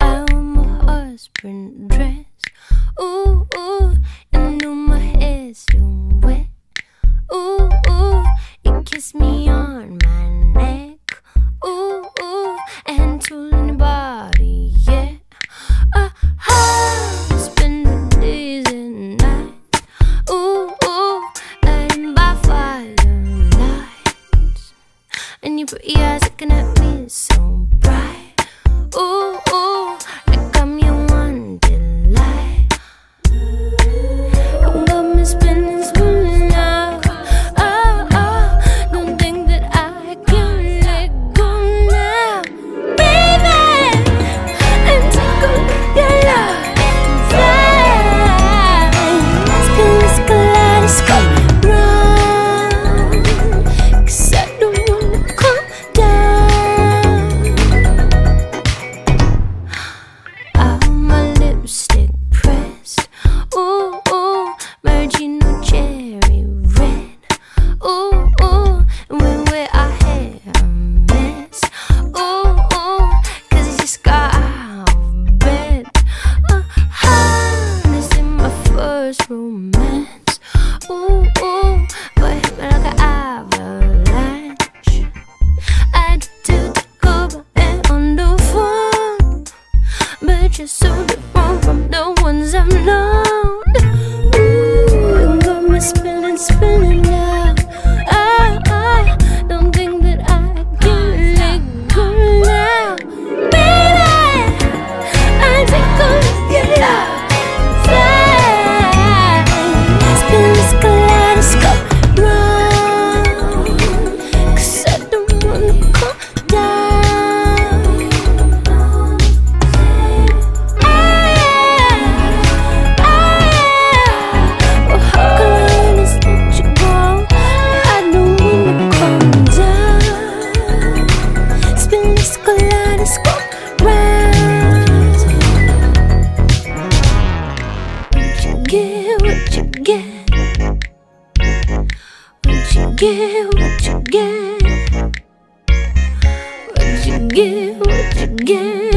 I'm a horse print dress. Ooh, ooh, and now my hair's still wet. Ooh, ooh, you kissed me on my Your eyes looking at me so bright. Ooh. get, what you get What you get, what you get